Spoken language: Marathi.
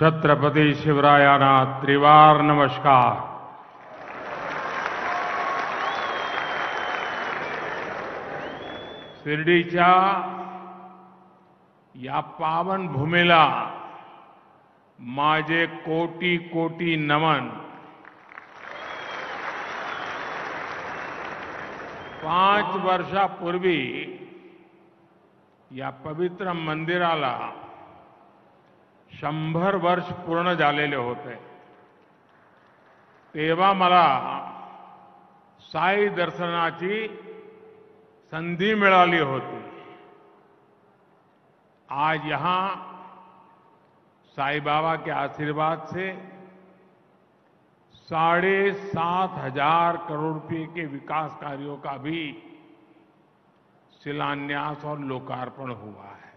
छत्रपती शिवरायांना त्रिवार नमस्कार. शिर्डीच्या या पावन भूमीला माझे कोटी कोटी नमन. पाच वर्षापूर्वी या पवित्र मंदिराला शंभर वर्ष पूर्ण झालेले होते. तेव्हा मला साई दर्शनाची संधी मिळाली होती. आज यहाँ साई बाबा के आशीर्वाद से साढ़े सात हज़ार करोड़ रुपए के विकास कार्यों का भी शिलान्यास और लोकार्पण हुआ है।